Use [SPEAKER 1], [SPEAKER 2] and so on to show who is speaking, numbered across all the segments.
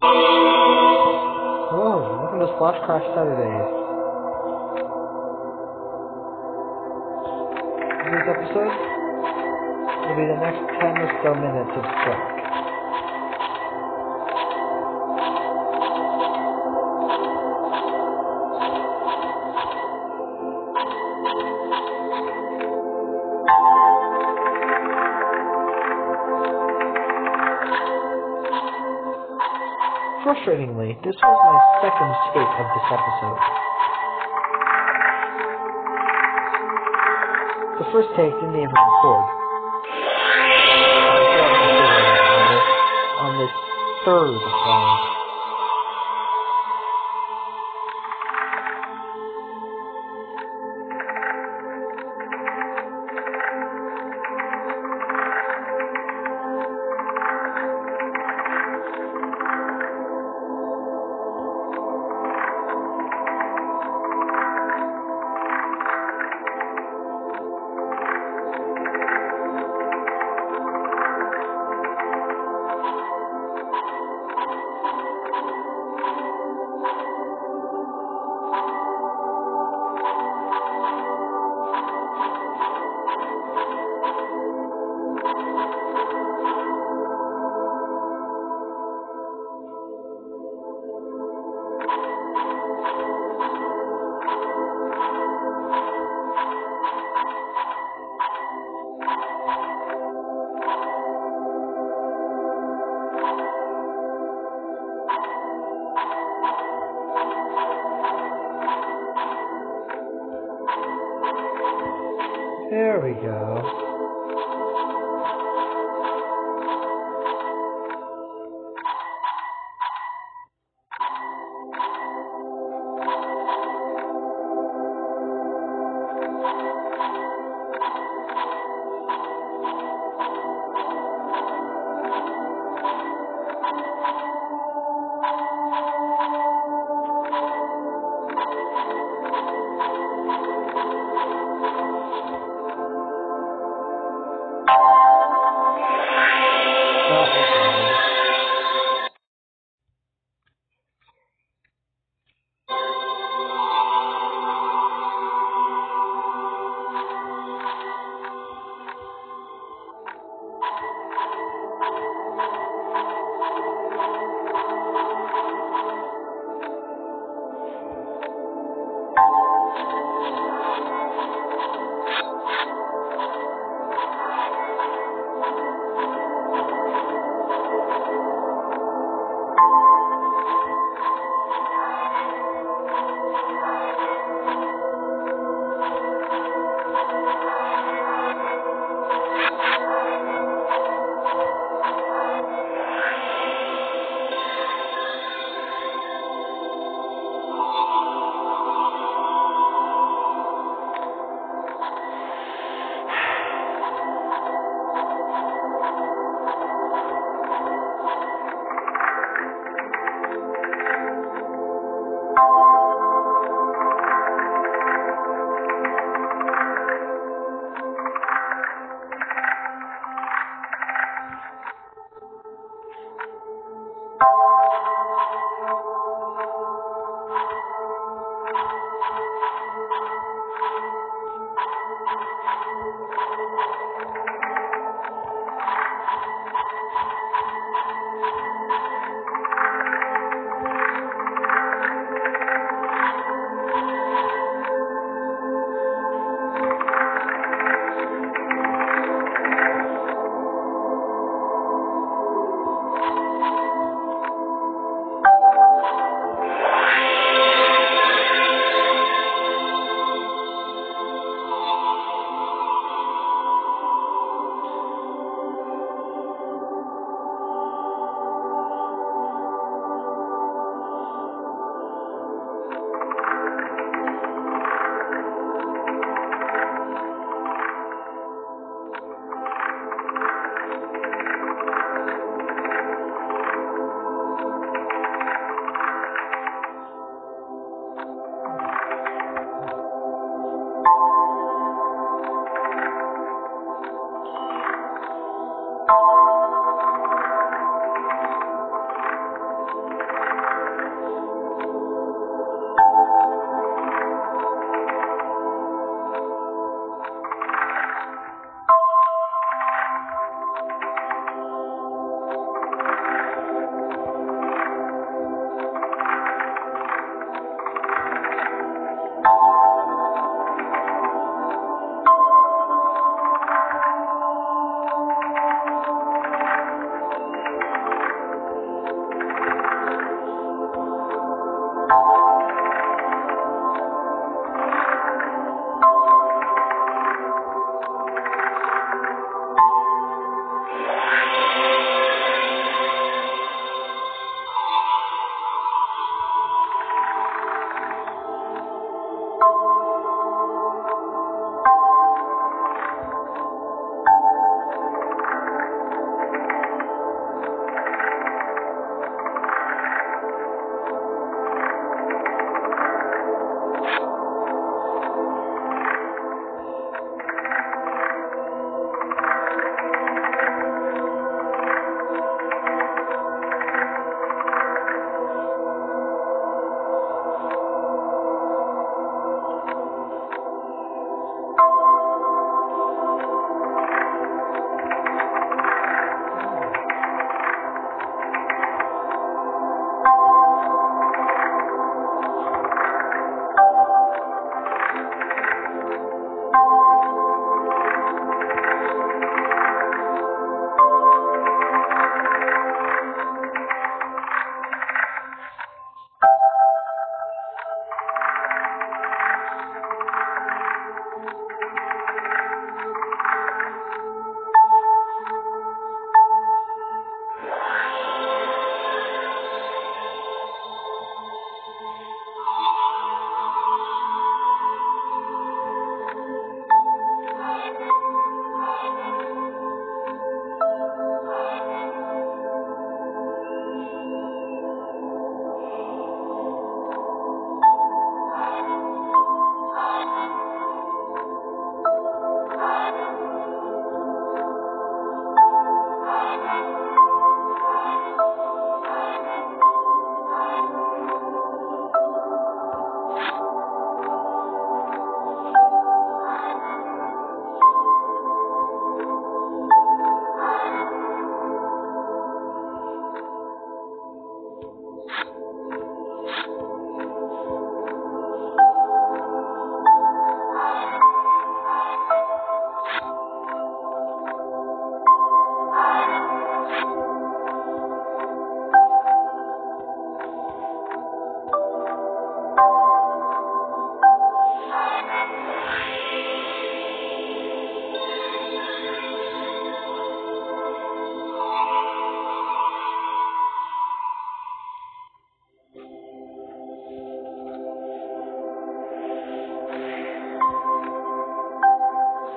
[SPEAKER 1] Oh, welcome to Slash Crash Saturdays. This episode will be the next 10 or so minutes of track. Frustratingly, this was my second take of this episode. The first take didn't even record. On this third song. There we go.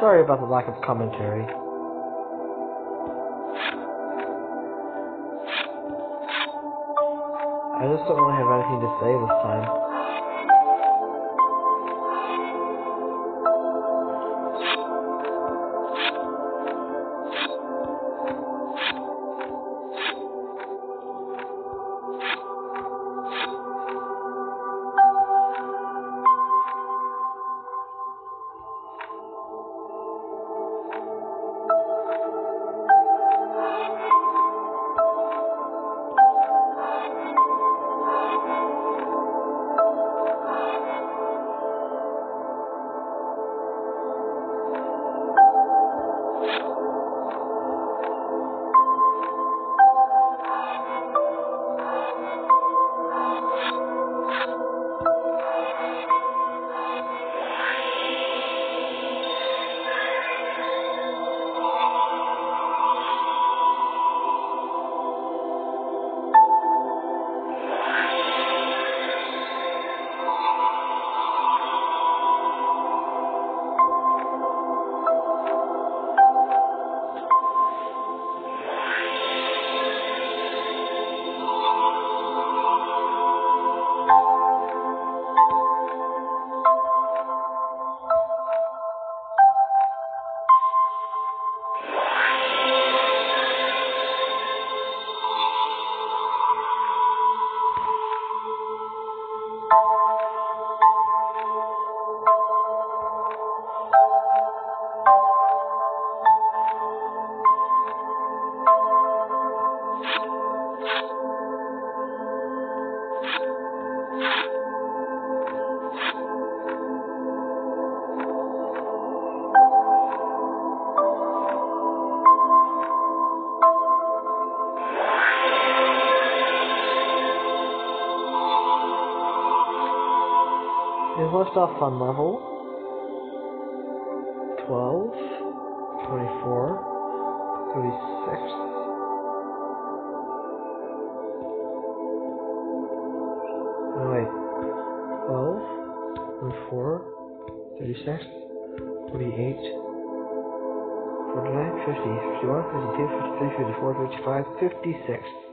[SPEAKER 1] Sorry about the lack of commentary. I just don't really have anything to say this time. We've off on level 12, 24, 36. No, wait. 12, 24, 36, 48, 49, 50, 51, 52, 53, 54, 55, 56.